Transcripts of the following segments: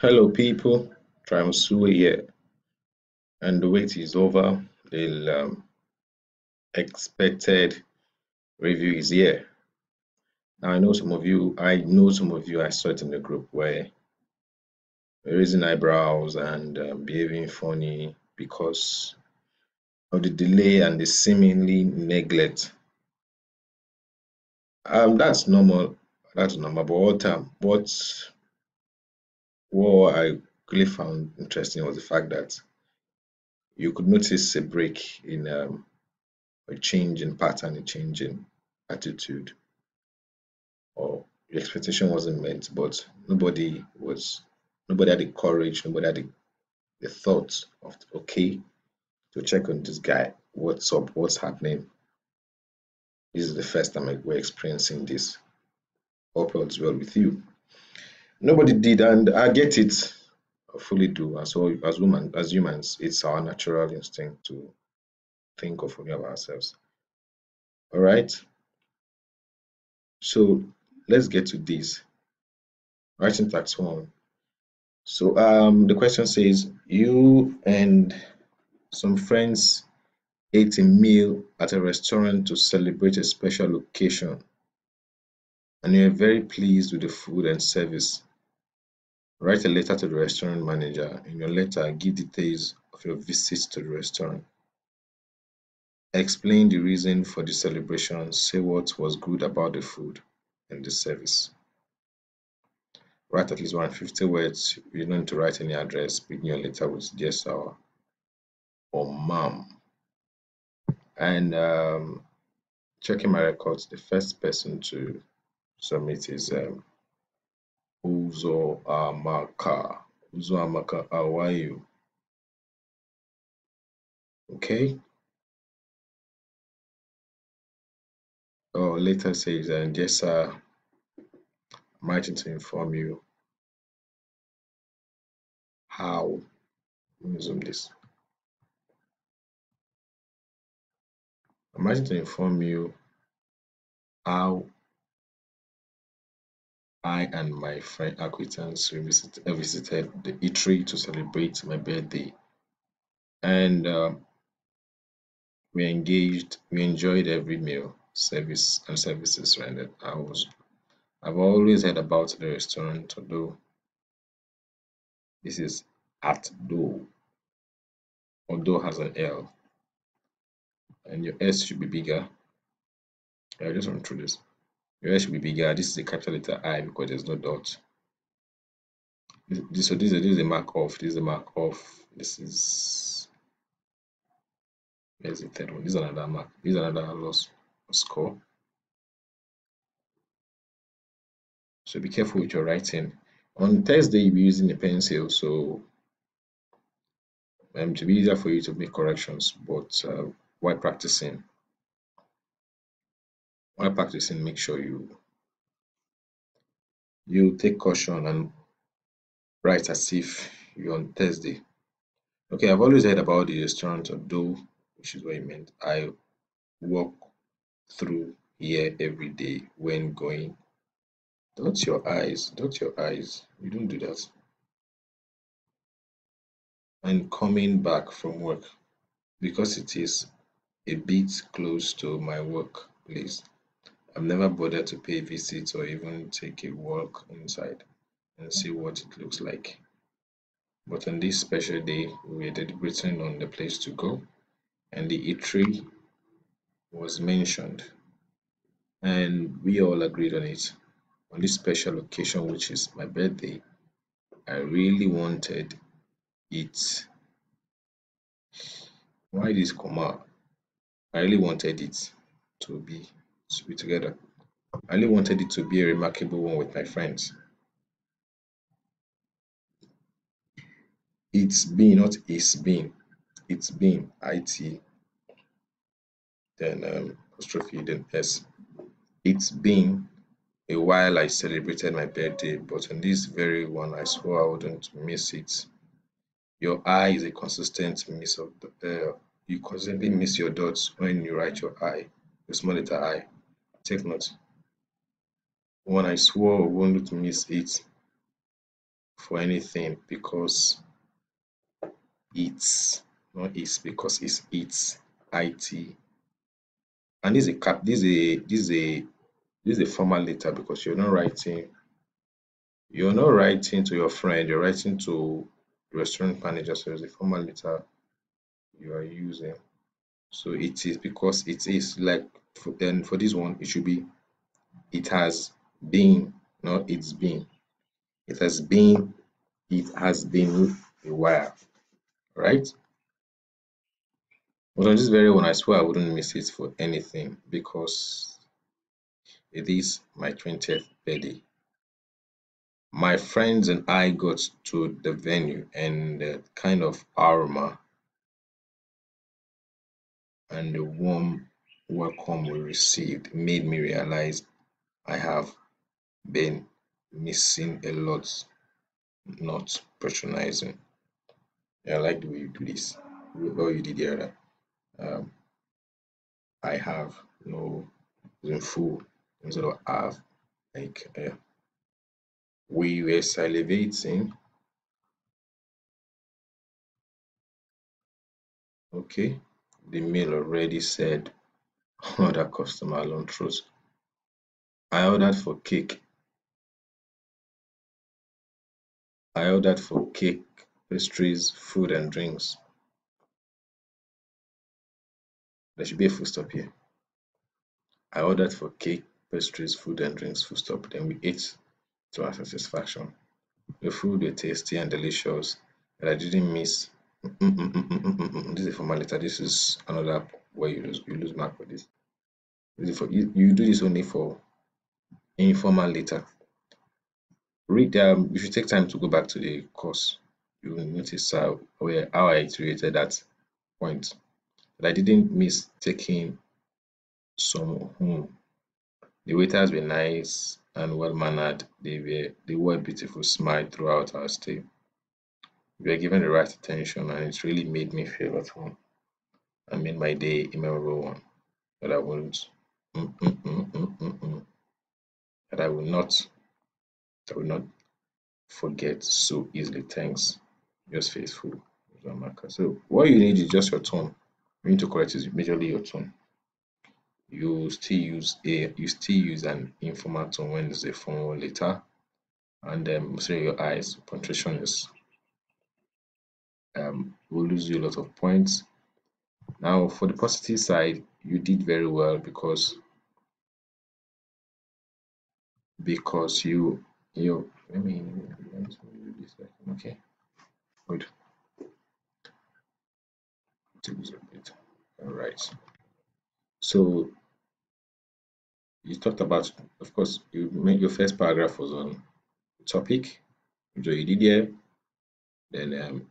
Hello people, Tramsue here and the wait is over. The um, expected review is here. Now I know some of you, I know some of you, I saw it in the group where raising eyebrows and um, behaving funny because of the delay and the seemingly neglect. Um, that's normal, that's normal, but what, um, what what I really found interesting was the fact that you could notice a break in um, a change in pattern, a change in attitude, or the expectation wasn't met, but nobody was, nobody had the courage, nobody had the, the thought of okay to check on this guy. What's up? What's happening? This is the first time we're experiencing this. Hope all's well with you. Nobody did, and I get it. I fully do. As well, as women, as humans, it's our natural instinct to think of only of ourselves. All right. So let's get to this. Writing tax one. So um, the question says you and some friends ate a meal at a restaurant to celebrate a special occasion, and you are very pleased with the food and service. Write a letter to the restaurant manager. In your letter, give details of your visit to the restaurant. Explain the reason for the celebration. Say what was good about the food and the service. Write at least 150 words. You don't need to write any address. Begin your letter with dear sir or mom. And um, checking my records, the first person to submit is um, Uzo Amaka. Uzo Amaka, how are you? Okay. Oh, later says, and yes, sir. I'm writing to inform you how. Let me zoom this. I'm writing to inform you how I and my friend acquaintance visit, visited the eatery to celebrate my birthday, and uh, we engaged. We enjoyed every meal, service, and services rendered. I was, I've always heard about the restaurant, although this is at do, although has an L, and your S should be bigger. I just run through this. S should be bigger. This is a capital letter I because there's no dot. This, so this, this is a mark off. This is a mark off. This is there's the third one. This is another mark. This is another loss score. So be careful with your writing. On Thursday, you'll be using a pencil, so um, to be easier for you to make corrections. But uh, while practicing, while practicing, make sure you you take caution and write as if you're on Thursday. Okay, I've always heard about the restaurant although, which is what you meant. I walk through here every day when going. Dot your eyes, dot your eyes. You don't do that. And coming back from work because it is a bit close to my workplace. I've never bothered to pay visits or even take a walk inside and see what it looks like. But on this special day, we were deliberating on the place to go, and the eatery was mentioned, and we all agreed on it. On this special occasion, which is my birthday, I really wanted it. Why this comma? I really wanted it to be to be together. I really wanted it to be a remarkable one with my friends. It's been, not it's been. It's been IT. Then um, apostrophe, then S. It's been a while I celebrated my birthday, but on this very one, I swore I wouldn't miss it. Your eye is a consistent miss of the, uh, you constantly miss your dots when you write your I, the small letter I. Take note. When I swore I wouldn't miss it for anything because it's not it's because it's it's it and this is a cap this is a this is a this is a formal letter because you're not writing you're not writing to your friend you're writing to restaurant manager so it's a formal letter you are using so it is because it is like for, then for this one it should be it has been not it's been. It has been it has been a while right? But on this very one i swear i wouldn't miss it for anything because it is my 20th birthday. My friends and i got to the venue and the kind of aroma and the warm welcome we received made me realize I have been missing a lot, not patronizing. Yeah, I like the way you do this. What you did here. Um, I have no in full instead of have like uh, we were salivating. Okay, the mail already said other customer loan truth. I ordered for cake. I ordered for cake, pastries, food and drinks. There should be a full stop here. I ordered for cake, pastries, food and drinks, full stop. Then we ate to our satisfaction. The food were tasty and delicious, and I didn't miss. Mm -mm -mm this is a formality. This is another where you lose you lose mark for this. this for, you, you do this only for informal letter. Read um, if you take time to go back to the course, you will notice how where how I iterated that point. But I didn't miss taking some home. The waiters were nice and well mannered. They were they were beautiful smile throughout our stay. We were given the right attention and it really made me feel at home and made my day a memorable one that I won't mm, mm, mm, that I will not I will not forget so easily. Thanks. Just faithful. So what you need is just your tone. You need to correct is majorly your tone. You still use a you still use an informal tone when it's a formal letter. And then um, your eyes, punctuation is um will lose you a lot of points. Now for the positive side, you did very well because because you you let me let me do this okay? Good. All right. So you talked about of course you made your first paragraph was on the topic which you did here. Then um,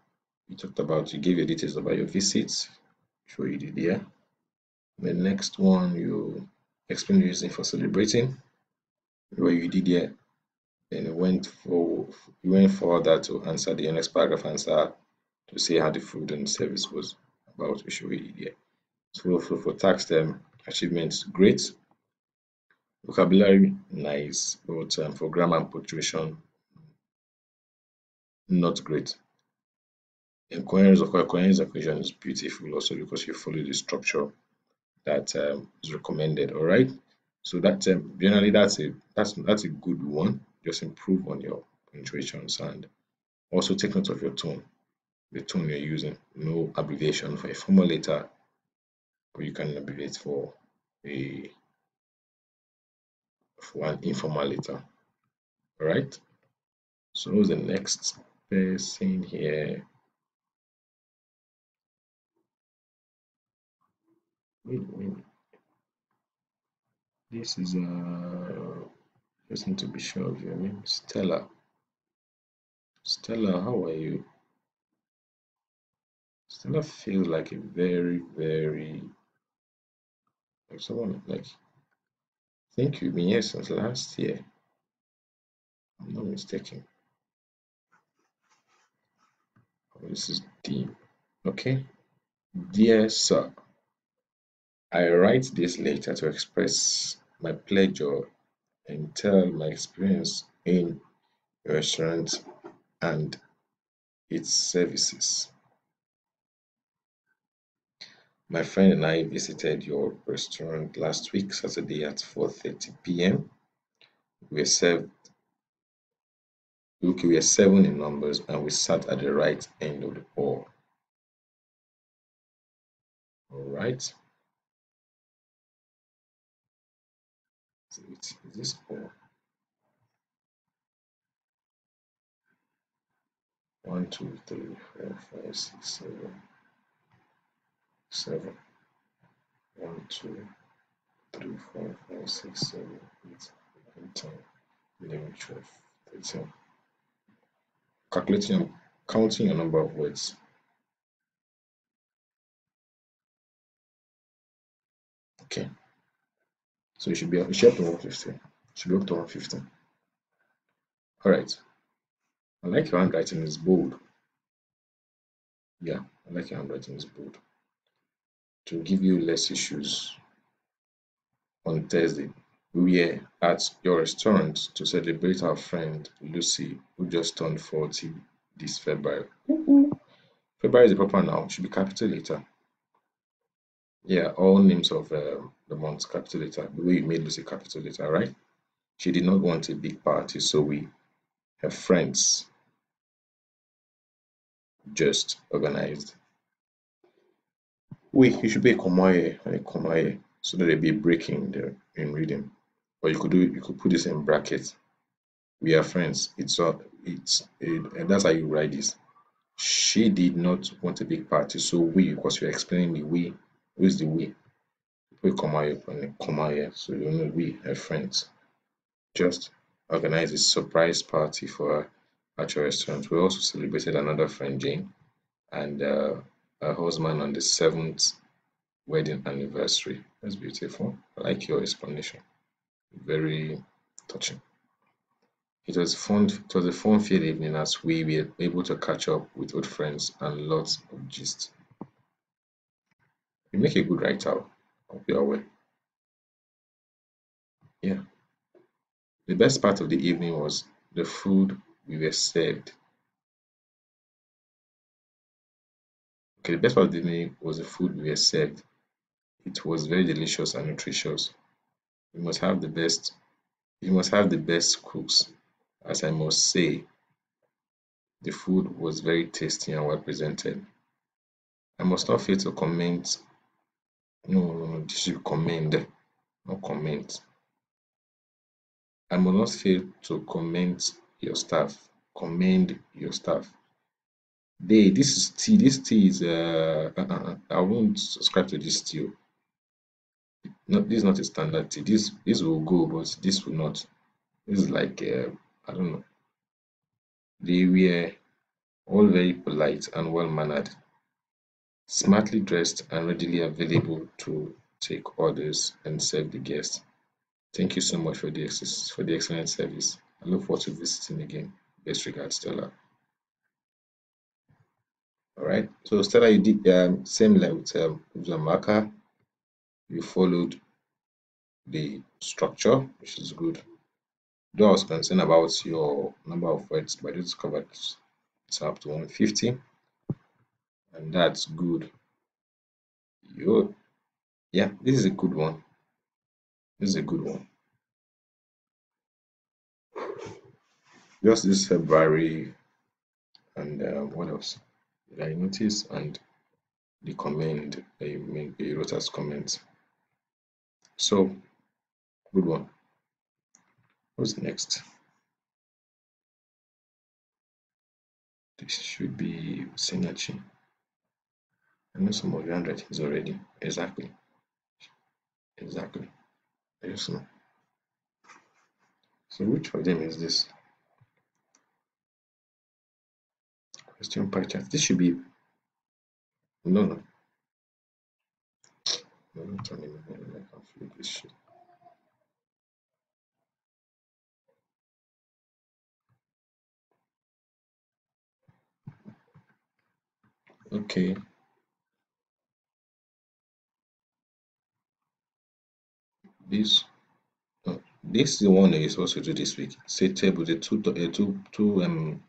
you talked about you gave your details about your visits which you did here the next one you explain the reason for celebrating what you did here then you went for you went further to answer the next paragraph answer to say how the food and service was about we did here so for, for tax them achievements great. Vocabulary nice. But um, for grammar and punctuation not great inquiries of inquiries equation is beautiful. Also because you follow the structure that um, is recommended. All right? So that um, generally that's a that's that's a good one. Just improve on your punctuations and also take note of your tone the tone you're using. No abbreviation for a formal letter or you can abbreviate for a for an informal letter all right? So the next person here wait, this is uh just need to be sure of your name. Stella. Stella how are you? Stella feels like a very very like someone like I think you've been here since last year. I'm not mistaken. Oh, this is D okay. Dear sir I write this letter to express my pleasure and tell my experience in your restaurant and its services. My friend and I visited your restaurant last week, Saturday at 4:30 p.m. We served okay, we were seven in numbers and we sat at the right end of the hall. All right. So it's this hall. One, two, three, four, five, six, seven, seven. One, two, three, four, five, six, seven, eight, nine, ten, eleven, twelve, thirteen. Calculating, counting your number of words. Okay. So you should be you should up to 150. Should be up to 150. All right. I like your handwriting is bold. Yeah, I like your handwriting is bold. To give you less issues on Thursday, we were at your restaurant to celebrate our friend Lucy, who just turned 40 this February. February is the proper now, should be capital letter. Yeah, all names of uh, the month capital letter. The way you made Lucy capital letter, right? She did not want a big party, so we, her friends, just organized. We, you should be a Komaye and a Komaye so that there'll be a break in the in reading. Or you could do you could put this in brackets. We are friends. It's it's it, and that's how you write this. She did not want a big party, so we, because you're explaining the we, who is the we? Put Komaye and Komaye, so you know we, her friends. Just organize a surprise party for her at your restaurant. We also celebrated another friend, Jane, and uh, her husband on the seventh wedding anniversary. That's beautiful. I like your explanation. Very touching. It was fun. It was a fun-filled evening as we were able to catch up with old friends and lots of gist. You make a good writer. Hope you are well. Yeah. The best part of the evening was the food we were served. Okay, the best part of the evening was the food we were served. It was very delicious and nutritious. You must have the best you must have the best cooks, as I must say. The food was very tasty and well presented. I must not fail to comment no, no, no, this should commend, not comment. I must not fail to comment your staff, commend your staff. They, this is this tea is, uh, uh, uh, I won't subscribe to this tea. Oh. No, this is not a standard tea. This, this will go, but this will not. This is like, uh, I don't know. They were all very polite and well mannered, smartly dressed and readily available to take orders and serve the guests. Thank you so much for the for the excellent service. I look forward to visiting again. Best regards, Stella. All right. So Stella, you did um, same like with um, Zamaka. You followed the structure, which is good. Though I was concerned about your number of words, but it's covered it's up to 150, and that's good. You, yeah, this is a good one. This is a good one. Just this February, and uh, what else did I notice? And the comment they made, they wrote as comments. So, good one. What's next? This should be Synergy. I know some of your handwritings already. Exactly. Exactly. I just know. So which of them is this? Question pie chart. This should be no no. No, turn it. I can flip this shit. Okay. This uh, this is the one that you're supposed to do this week. Say table the two uh, two two um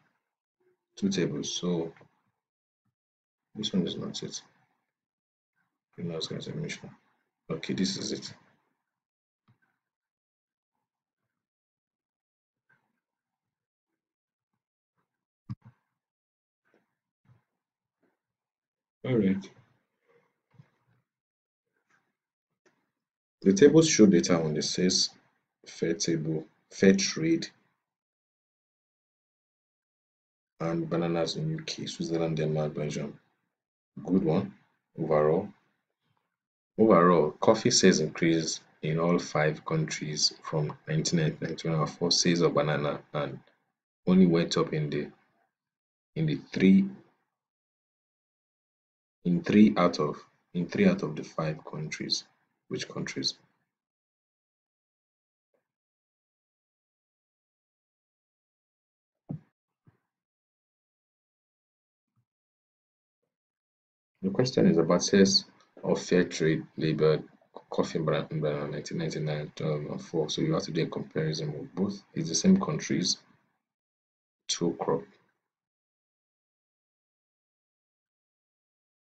two tables. So this one is not it. Okay, this is it. All right. The tables show data on the sales fair table, fair trade, and bananas in UK, Switzerland, Denmark, Belgium. Good one overall. Overall, coffee sales increased in all five countries from 1999 to 2004. Sales of banana and only went up in the in the three in three out of in three out of the five countries. Which countries? The question is about sales of fair trade labeled coffee brand in 1999 2004. Um, so you have to do a comparison with both. It's the same countries, two crop.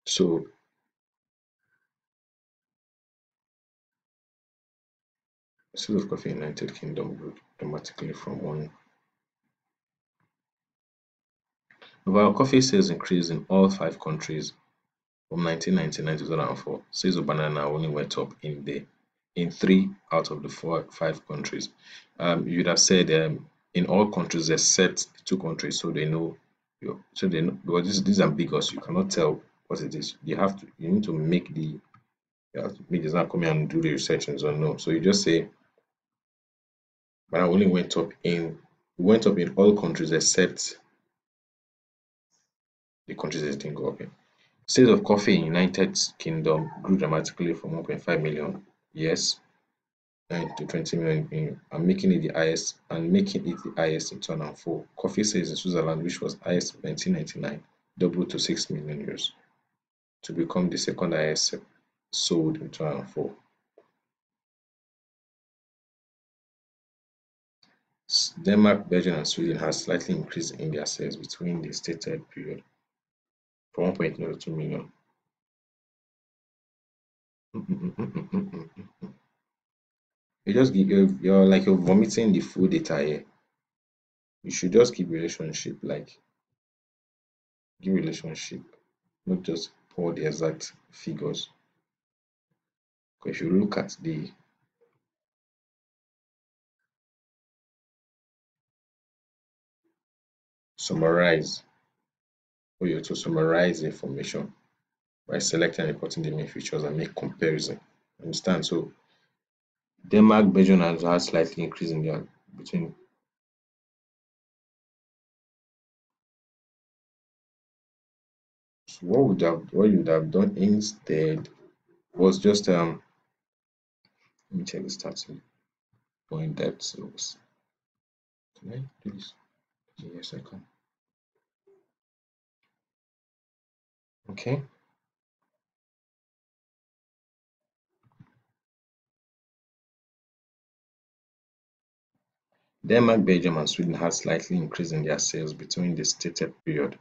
So sales of coffee in United Kingdom grew dramatically from one. While coffee sales increased in all five countries from 1999 to 2004, sales of banana only went up in the in three out of the four five countries. Um, you would have said um, in all countries except two countries, so they know. So they know because this, this is ambiguous. You cannot tell what it is. You have to. You need to make the. You have to make the come here and do the research and so no. So you just say. Banana only went up in went up in all countries except the countries that didn't go up in. Sales of coffee in United Kingdom grew dramatically from 1.5 million yes to 20 million in, and making it the highest and making it the highest in 2004. Coffee sales in Switzerland, which was highest in 1999, doubled to 6 million euros to become the second highest sold in 2004. Denmark, Belgium, and Sweden has slightly increased in their sales between the stated period from 1.02 million. You just give you're, you're like you're vomiting the full data here. You should just keep relationship like give relationship, not just pour the exact figures. Because if you look at the summarize or you to summarize information by selecting and reporting the main features and make comparison. Understand? So Denmark, Belgium has had slightly increase in their between so what would have what you would have done instead was just um let me check the starting point depth sales. Can I do this? Yes, I can. Okay. Denmark, Belgium, and Sweden had slightly increased in their sales between the stated period.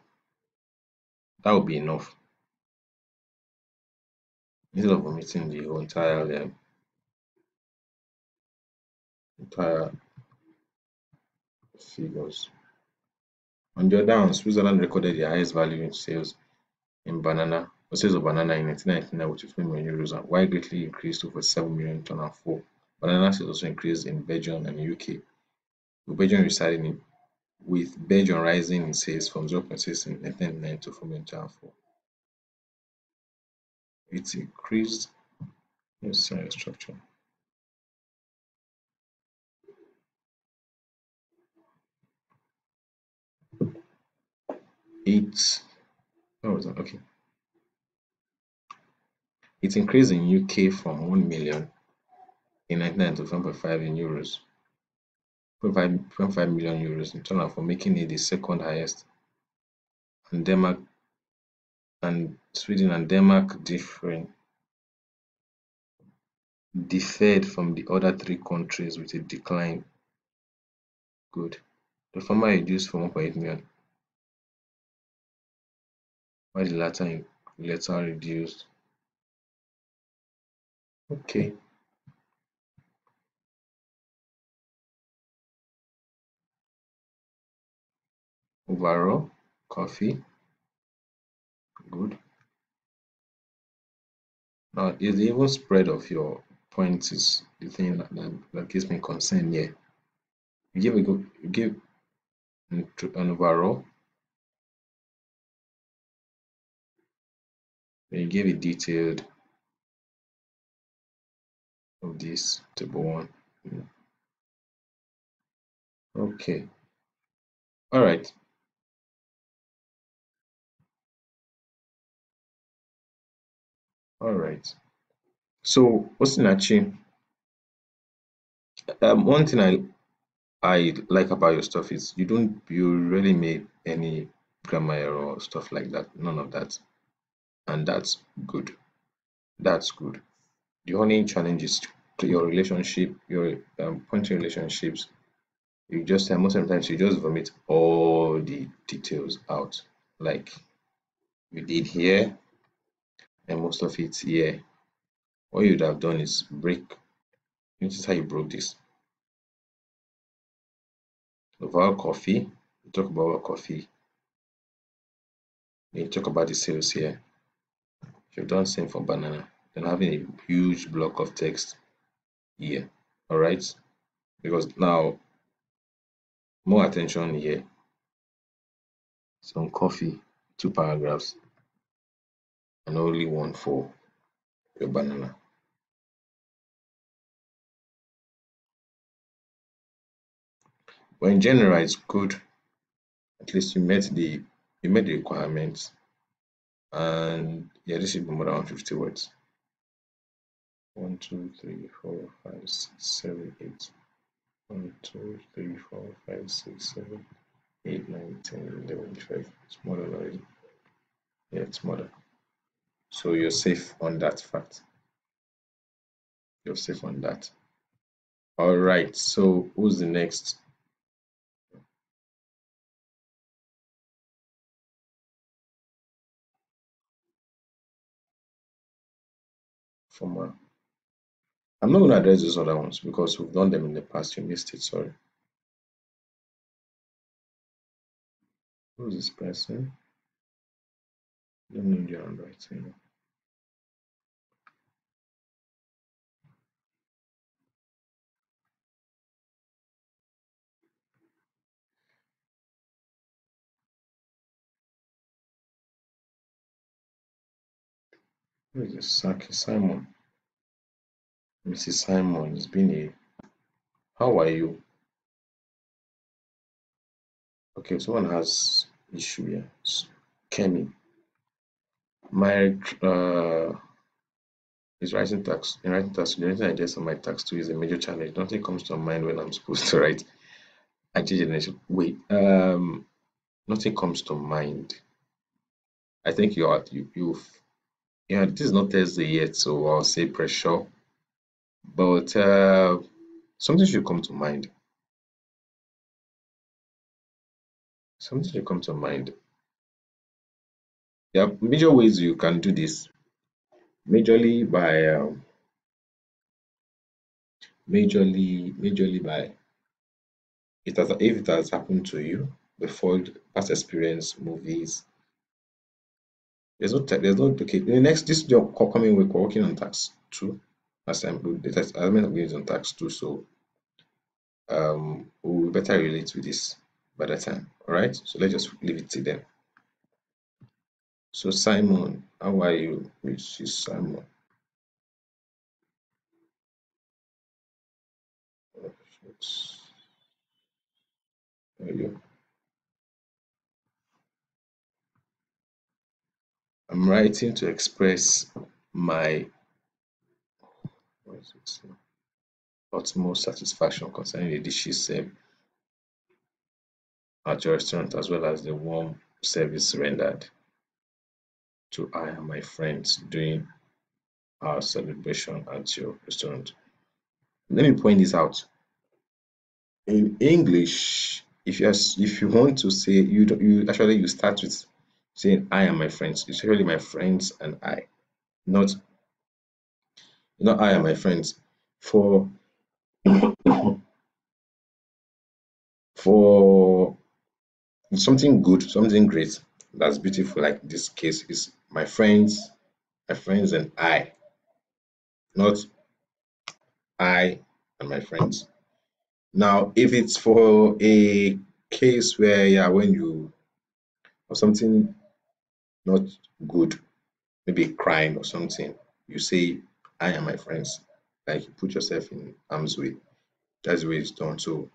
That would be enough. Instead of omitting the whole entire um, entire figures. On the other hand, Switzerland recorded the highest value in sales in banana or sales of banana in 1999 with 15 million euros while greatly increased over 7 million in 2004. Banana sales also increased in Belgium and UK, with Belgium residing in, with Belgium rising in sales from 0.6 in 1999 to 4 million in 2004. It increased structure. It that okay. It increased in UK from 1 million in 1999 to 1.5 in euros. 0.5 million euros in total for making it the second highest. And Denmark and Sweden and Denmark different differed from the other three countries with a decline. Good. The former reduced from 1.8 million Why the latter later reduced? Okay. Overall, coffee. Good. Now, is the even spread of your points is the thing that, that, that gives me concern here. Give a good, give an overall, then you give a detailed of this table one. Okay. All right. All right. So, what's Osinachi, um, one thing I I like about your stuff is you don't you really make any grammar error or stuff like that. None of that, and that's good. That's good. The only challenge is your relationship, your um, pointing relationships. You just most of the times you just vomit all the details out, like you did here, and most of it here. What you'd have done is break. Is how you broke this. Overall coffee. You talk about coffee. You talk about the sales here. You've done same for banana. Then having a huge block of text here. All right. Because now more attention here. Some coffee, two paragraphs, and only one for your banana. But in general, it's good. At least you met the you met the requirements. And yeah, this should be more than 150 words. 1, 2, 3, 4, 5, 6, 7, 8. 1, 2, 3, 4, 5, 6, 7, 8, 9, 10, 11, 12. It's more than already. Yeah, it's more than. So you're safe on that fact. You're safe on that. All right. So who's the next? Former. I'm not going to address those other ones because we've done them in the past. You missed it. Sorry. Who's this person? Don't need your handwriting. Who is this? Saki Simon. Mrs. Simon, it's been a. How are you? Okay, someone has issue here. Kenny. My uh, is writing tax. In writing tax, generating ideas on my tax too is a major challenge. Nothing comes to mind when I'm supposed to write. Idea generation. Wait, um, nothing comes to mind. I think you are you you've yeah, this is not Thursday yet, so I'll say pressure. But uh, something should come to mind. Something should come to mind. There are major ways you can do this. Majorly by um, majorly majorly by it has if it has happened to you before past experience movies there's no there's no okay the next this coming week we're working on tax two as I'm the tax element of going on tax two so um we'll better relate with this by that time all right so let's just leave it to them so simon how are you mrs simon? There you I'm writing to express my utmost satisfaction concerning the dishes served at your restaurant as well as the warm service rendered to I and my friends during our celebration at your restaurant. Let me point this out. In English, if you if you want to say you you actually you start with saying I and my friends. It's really my friends and I, not not I and my friends. For for something good, something great, that's beautiful. Like this case is my friends, my friends and I, not I and my friends. Now, if it's for a case where yeah, when you or something not good, maybe crying or something, you say I and my friends, like you put yourself in harm's way. That's the way it's done. So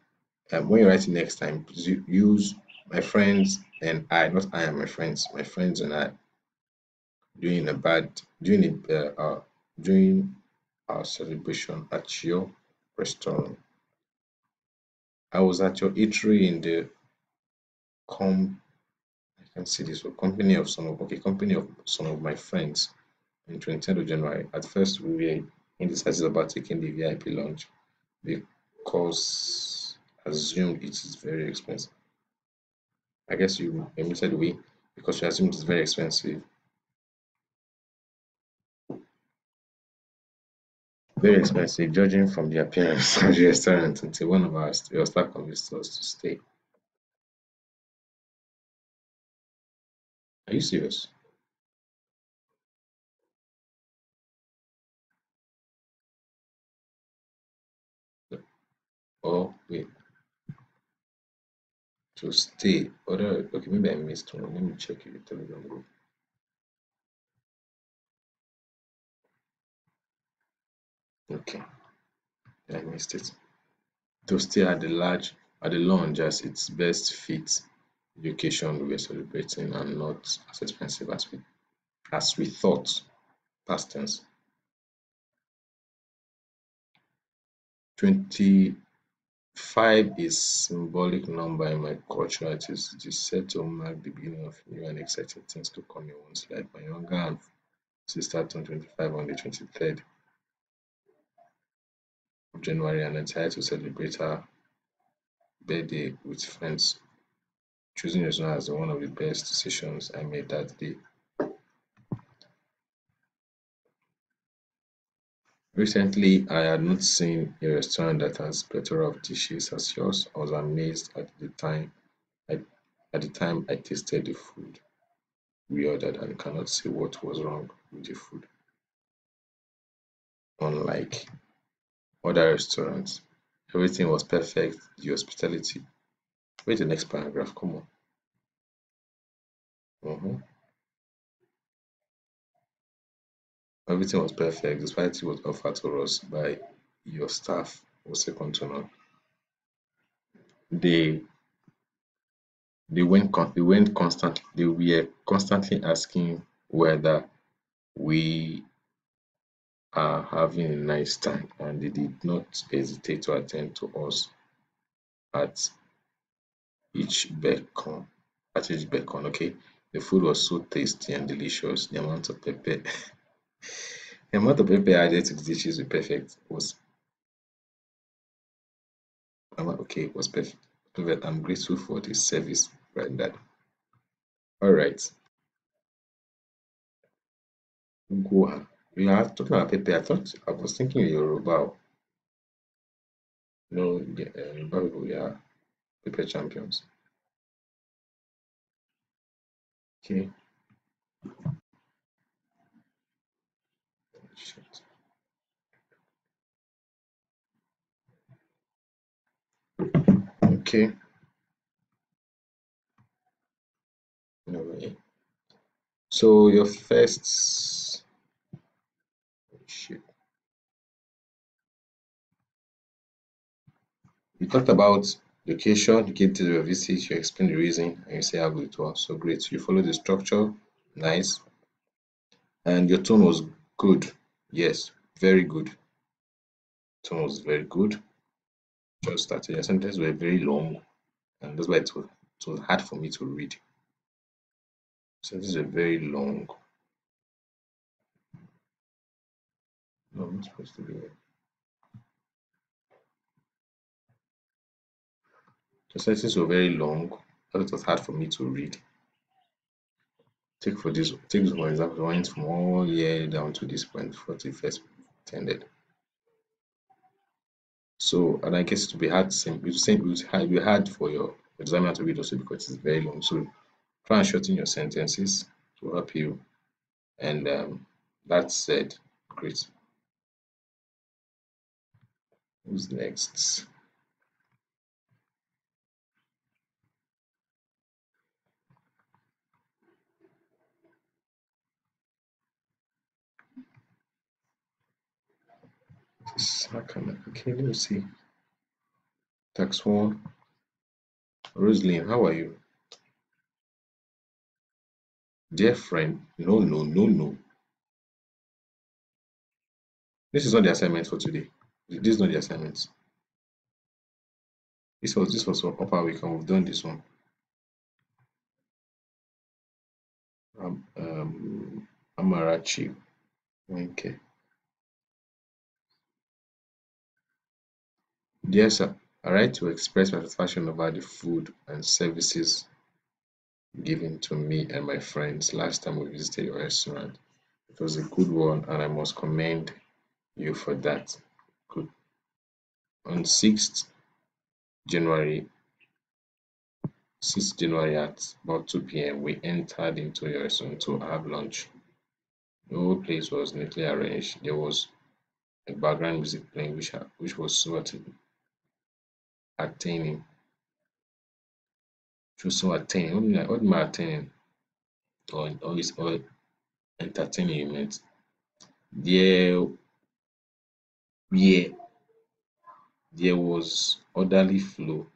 um, when you write writing next time, use my friends and I, not I and my friends, my friends and I doing a bad, doing a, uh, uh, doing our celebration at your restaurant. I was at your eatery in the can see this one company of some of okay company of some of my friends on 23rd of January. At first we were indecisive about taking the VIP lounge because assumed it is very expensive. I guess you omitted we because you assumed it's very expensive. Very expensive, judging from the appearance of the restaurant until one of our your staff convinced us to stay. Serious? Oh wait, to stay. Other okay, maybe I missed one. Let me check your Telegram group. Okay, I missed it. To stay at the large at the lounge as its best fit the occasion we are celebrating and not as expensive as we as we thought. Past tense. 25 is symbolic number in my culture. It is, it is said to mark the beginning of new and exciting things to come in one's life. My younger sister turned 25 on the 23rd of January and I decided to celebrate her birthday with friends. Choosing Arizona as one of the best decisions I made that day. Recently, I had not seen a restaurant that has plethora of dishes as yours. I was amazed at the time I, at the time I tasted the food we ordered and cannot say what was wrong with the food. Unlike other restaurants, everything was perfect. The hospitality. Wait the next paragraph. Come on. Mm -hmm. Everything was perfect. The hospitality was offered to us by your staff was second to none. They they went they went constantly they were constantly asking whether we are having a nice time and they did not hesitate to attend to us at each bacon each beckon okay the food was so tasty and delicious the amount of pepper the amount of pepper added to the dishes was perfect was okay was perfect perfect i'm grateful for the service rendered all right Goa. We are talking about pepper. I thought I was thinking Yoruba. No, uh, Yoruba people we pepper champions. Okay. Okay. No way. So your first shit. You talked about location, you gave to your visit, you explain the reason, and you say how good it was. So great. You follow the structure, nice. And your tone was good. Yes, very good. Tone was very good. Just started. Your sentences were very long, and that's why it was, it was hard for me to read. Sentences were very long. No, I'm supposed to be. The sentences were very long, but it was hard for me to read. take for this take this for example went from all year down to this point before the first ended. So and I guess it would be hard same it will be hard for your examiner to read also because it's very long. So try and shorten your sentences to help you. And um, that said, great. Who's next? Okay, let me see. Task one. Rosalind, how are you? Dear friend, no, no, no, no. This is not the assignment for today. This is not the assignment. This was this was for upper week and we've done this one. Um, um Amarachi. Okay. Dear sir, I write to express my satisfaction about the food and services given to me and my friends last time we visited your restaurant. It was a good one and I must commend you for that. Good. On 6th January, 6th January at about 2 p.m., we entered into your restaurant to have lunch. The whole place was neatly arranged. There was a background music playing, which, which was so attaining. So attaining. What do what am I attaining? Or, or, is, or entertaining you meant? There where there was orderly flow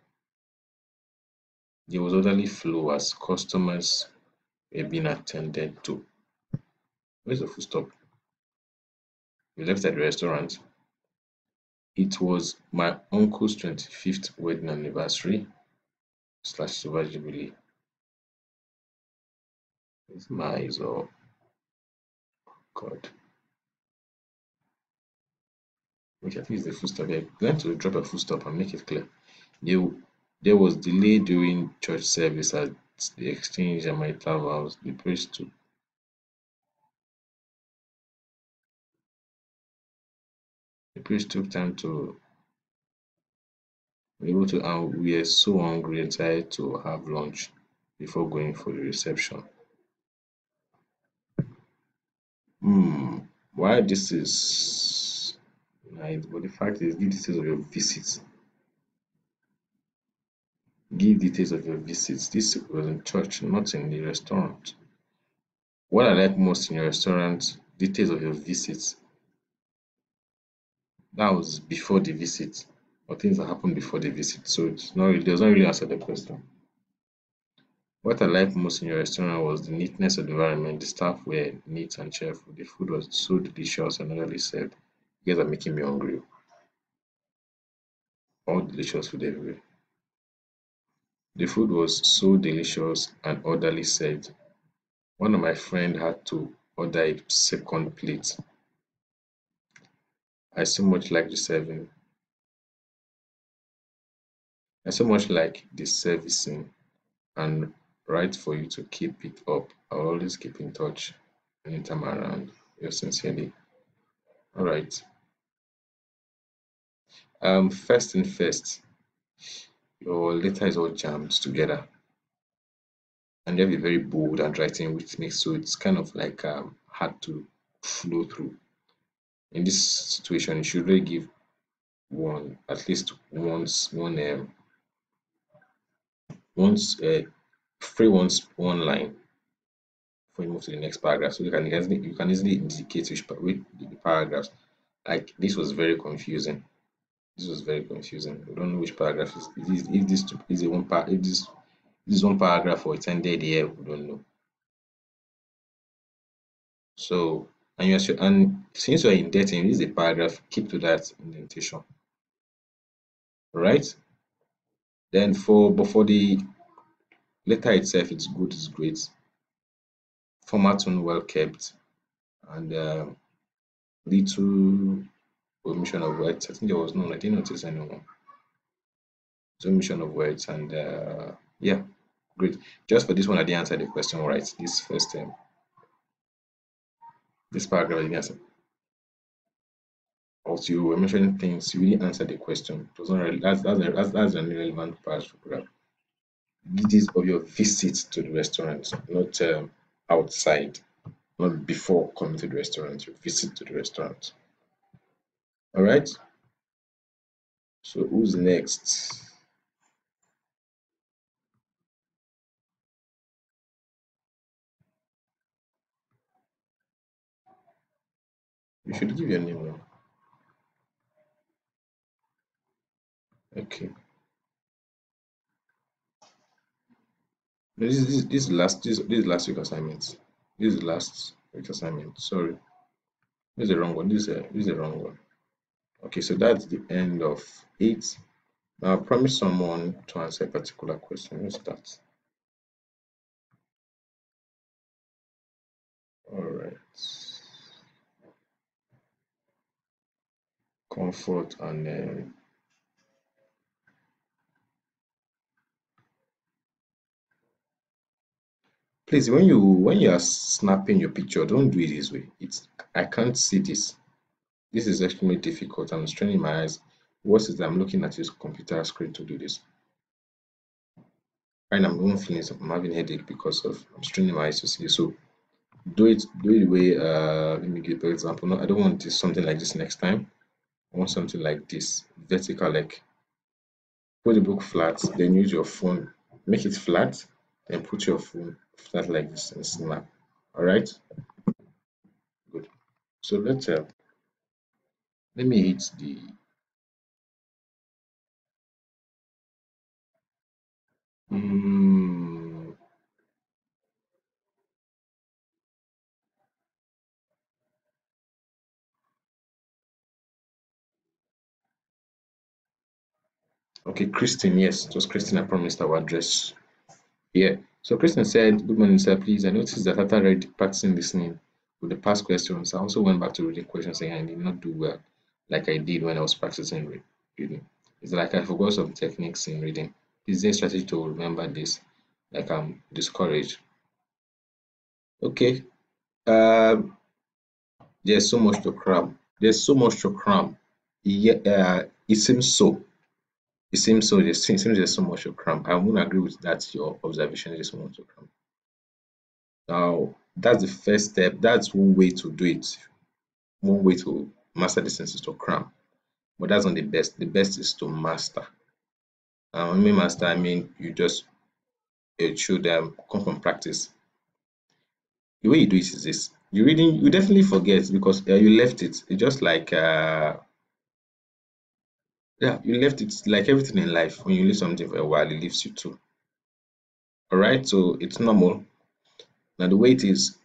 there was orderly flow as customers were being attended to. Where's the full stop? We left at the restaurant. It was my uncle's 25th wedding anniversary slash silver jubilee. It's my or oh God. which I think is the full stop here. going to drop a full stop and make it clear. There, there was delay during church service at the exchange and my vows. The priest took the priest took time to be able to and we are so hungry and tired to have lunch before going for the reception. Hmm, why this is nice, But the fact is, give details of your visits. Give details of your visits. This was in church, not in the restaurant. What I like most in your restaurant, details of your visits. That was before the visit, or things that happened before the visit. So it's not it does not really answer the question. What I liked most in your restaurant was the neatness of the environment. The staff were neat and cheerful. The food was so delicious and orderly served. You guys are making me hungry. All delicious food everywhere. The food was so delicious and orderly served. One of my friend had to order a second plate. I so much like the serving. I so much like the servicing and right for you to keep it up. I'll always keep in touch anytime around. Yours sincerely. All right. Um, first and first, your letter is all jammed together, and you have a very bold handwriting, which makes so it's kind of like um, hard to flow through. In this situation, you should really give one at least once one um, once uh, free once one line before you move to the next paragraph. So you can easily you can easily indicate which, which the paragraphs. Like this was very confusing. This was very confusing. We don't know which paragraph is this. If this is one part, if this this is one paragraph or it's ended here, we don't know. So and you are and since you are indenting, this is a paragraph, keep to that indentation. Right? Then for but for the letter itself, it's good, it's great. Format well kept, and uh, little omission of words. I think there was none. I didn't notice anyone. Omission of words and uh, yeah, great. Just for this one, I didn't answer the question right. This first term. This paragraph again. Also, you were mentioning things, you really answered the question. It was not really, that's, that's, that's, that's an irrelevant paragraph. Details of your visit to the restaurant, not um, outside, not before coming to the restaurant, your visit to the restaurant. All right. So who's next? You should give your name now. Okay. This is this, this last this, this last week assignment. This is last week assignment. Sorry. This is the wrong one. This is a this is the wrong one. Okay, so that's the end of it. Now I promise someone to answer a particular question. Let's start. All right. Comfort and then please when you when you are snapping your picture, don't do it this way. It's I can't see this. This is extremely difficult. I'm straining my eyes. What is I'm looking at this computer screen to do this. Now, I'm even feeling I'm having headache because of I'm straining my eyes to see. So do it do it the way uh let me give an example. No, I don't want this something like this next time. I want something like this, vertical like put the book flat, then use your phone, make it flat, then put your phone flat like this and snap. All right. Good. So let's uh, let me hit the mm, okay, Christine, yes, it was Christine I promised our address. Yeah. So Christine said, Good morning, sir. Please, I noticed that after read practicing listening with the past questions, I also went back to reading questions saying I did not do well like I did when I was practicing reading. It's like I forgot some techniques in reading. Is there a strategy to remember this? Like I'm discouraged. Okay. Um, there's so much to cram. There's so much to cram. Yeah, uh, it seems so. It seems so. It seems there's so much of cram. I won't agree with that. Your observation is so much to cram. Now, that's the first step. That's one way to do it. One way to master the senses to cram. But that's not the best. The best is to master. And when I mean master, I mean you just it should um, come from practice. The way you do it is this: you reading, you definitely forget because uh, you left it. It's just like uh, yeah, you left it like everything in life. When you leave something for a while, it leaves you too. All right, so it's normal. Now the way it is,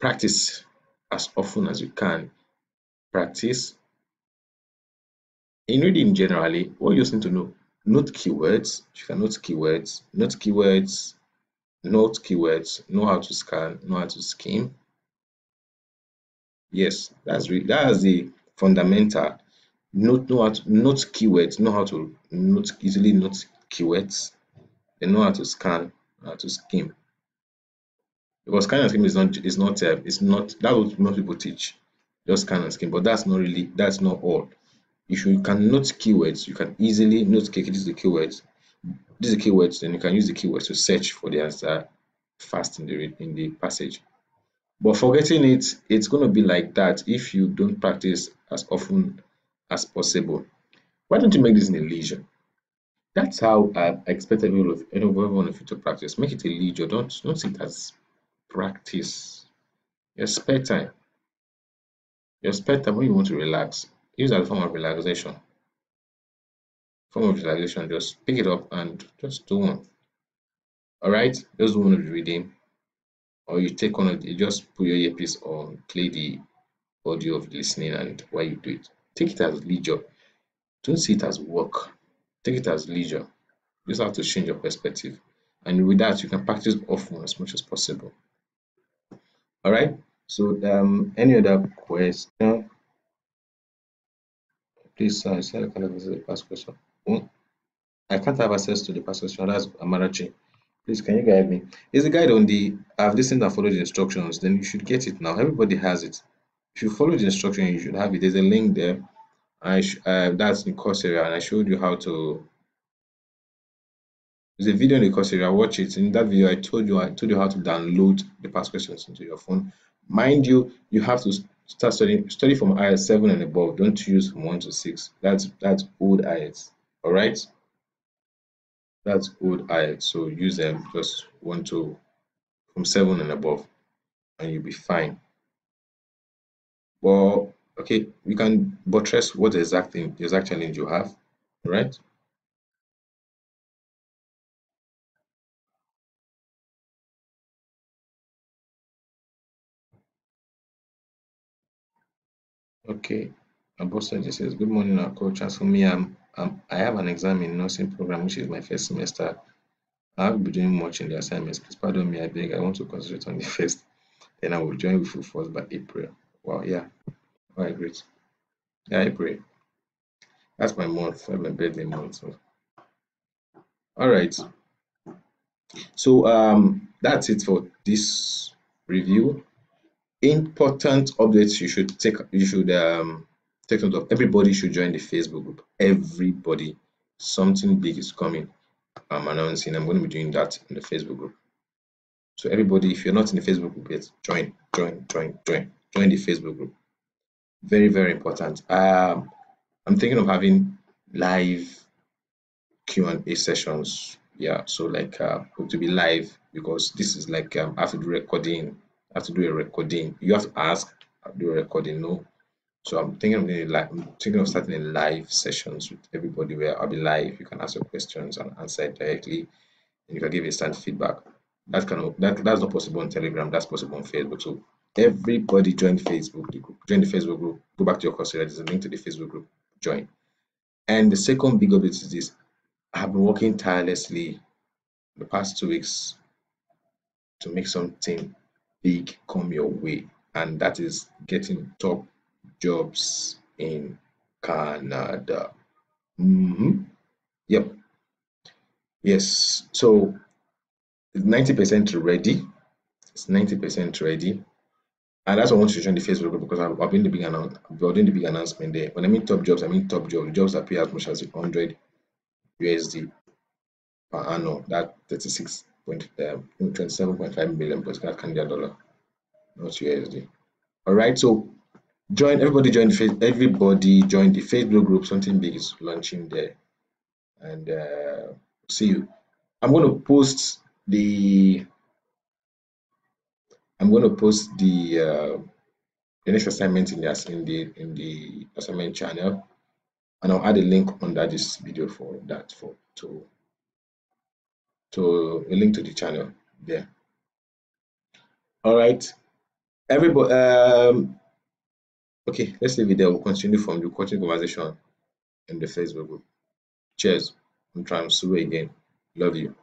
practice as often as you can. Practice in reading generally, what you just need to know, note keywords. You can note keywords, note keywords, note keywords, know how to scan, know how to skim. Yes, that's that's the fundamental. Note know how to note keywords, know how to note easily note keywords, they know how to scan, how to skim. Because scan and skim is not is not uh, is not that what most people teach, just scan and skim, but that's not really that's not all if you can note keywords, you can easily note, okay, this is the keywords, this is the keywords, then you can use the keywords to search for the answer fast in the in the passage. But forgetting it, it's going to be like that if you don't practice as often as possible. Why don't you make this an illusion? That's how I expect every one of every one of you to practice. Make it a leisure. Don't don't see it as practice. Your spare time. Your spare time when you want to relax use a form of relaxation. Form of relaxation, just pick it up and just do one. All right, just do one of the reading, or you take the, you just put your earpiece on, play the audio of listening, and while you do it, take it as leisure. Don't see it as work. Take it as leisure. You just have to change your perspective, and with that, you can practice often as much as possible. All right. So, um, any other question? Please, sir, I visit the past question? Oh, I can't have access to the past question. That's Amarachi. Please, can you guide me? Is the guide on the I've listened and followed the instructions? Then you should get it now. Everybody has it. If you follow the instruction, you should have it. There's a link there. I uh, that's in Coursera, and I showed you how to. There's a video in the Coursera. Watch it. In that video, I told you I told you how to download the past questions into your phone. Mind you, you have to start studying. Study from IELTS seven and above. Don't use from one to six. That's that's old IELTS. All right. That's old IELTS. So use them just one to from seven and above, and you'll be fine. Well, okay, we can buttress what the exact thing, the exact challenge you have, right? Okay, Abosa just says, Good morning, our coach. As for me, I'm, I'm, I have an exam in nursing program, which is my first semester. I have been doing much in the assignments. Please pardon me, I beg. I want to concentrate on the first. Then I will join with full force by April. Wow, yeah. Right, great. Yeah, I April. That's my month. That's my birthday month. So. All right. So um, that's it for this review. Important updates you should take. You should um, take note of. Everybody should join the Facebook group. Everybody. Something big is coming. I'm announcing. I'm going to be doing that in the Facebook group. So everybody, if you're not in the Facebook group yet, join, join, join, join, join the Facebook group. Very, very important. Um, I'm thinking of having live Q&A sessions. Yeah, so like uh, to be live because this is like um, I have to do recording. I have to do a recording. You have to ask, do a recording. No, so I'm thinking of doing I'm thinking of starting a live sessions with everybody where I'll be live. You can ask your questions and answer it directly, and you can give instant feedback. That kind of that that's not possible on Telegram. That's possible on Facebook. So everybody join Facebook the group. Join the Facebook group. Go back to your course. There's a link to the Facebook group. Join. And the second big update is this: I have been working tirelessly the past two weeks to make something big come your way, and that is getting top jobs in Canada. Mm-hmm. Yep. Yes. So it's 90% ready. It's 90% ready. And that's why I want to join the Facebook group because I've, I've been the big doing the big announcement there. When I mean top jobs, I mean top jobs, jobs that pay as much as 100 USD per annum. That 36 point um, 27.5 million that Canadian dollar, not USD. All right, so join everybody join the everybody join the Facebook group. Something big is launching there, and uh, see you. I'm going to post the I'm going to post the uh, the next assignment in the in the in the assignment channel, and I'll add a link under this video for that for to to a link to the channel there. All right, everybody. Um, okay, let's leave it there. We'll continue from the coaching conversation in the Facebook group. Cheers. I'm trying to again. Love you.